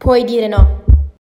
Puoi dire no.